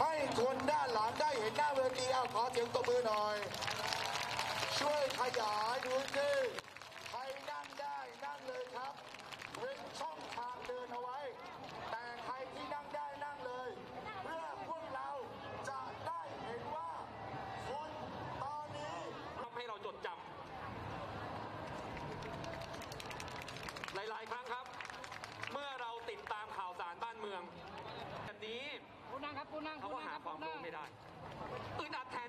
ให้คนด้านหลังได้เห็นหน้าเวทีเอาขอเสียงตบมือหน่อย ช่วยขยายพื้นที่ เขาก็หาความรู้ไม่ได้อึดอัดแทน